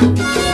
you.